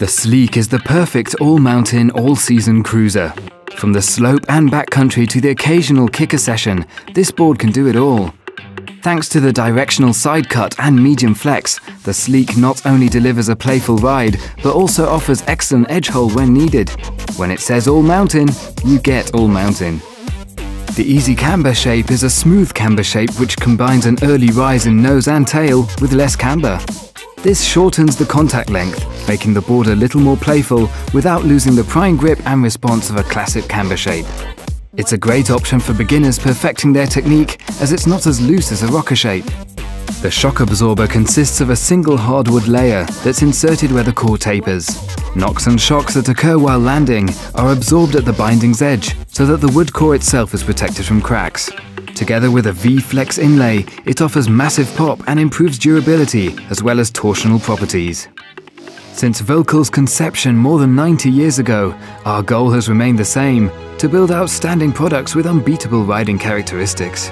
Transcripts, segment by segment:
The Sleek is the perfect all-mountain, all-season cruiser. From the slope and backcountry to the occasional kicker session, this board can do it all. Thanks to the directional side cut and medium flex, the Sleek not only delivers a playful ride, but also offers excellent edge hold when needed. When it says all mountain, you get all mountain. The Easy Camber shape is a smooth camber shape which combines an early rise in nose and tail with less camber. This shortens the contact length, making the board a little more playful without losing the prime grip and response of a classic camber shape. It's a great option for beginners perfecting their technique as it's not as loose as a rocker shape. The shock absorber consists of a single hardwood layer that's inserted where the core tapers. Knocks and shocks that occur while landing are absorbed at the binding's edge so that the wood core itself is protected from cracks. Together with a V-Flex inlay, it offers massive pop and improves durability as well as torsional properties. Since Volkl's conception more than 90 years ago, our goal has remained the same, to build outstanding products with unbeatable riding characteristics.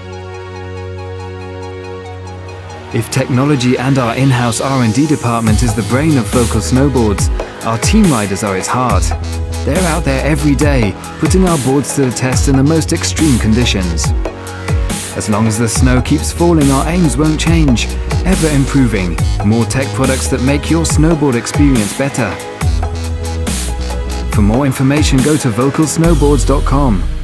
If technology and our in-house R&D department is the brain of Volkal snowboards, our team riders are its heart. They're out there every day, putting our boards to the test in the most extreme conditions. As long as the snow keeps falling, our aims won't change. Ever improving. More tech products that make your snowboard experience better. For more information, go to volklsnowboards.com.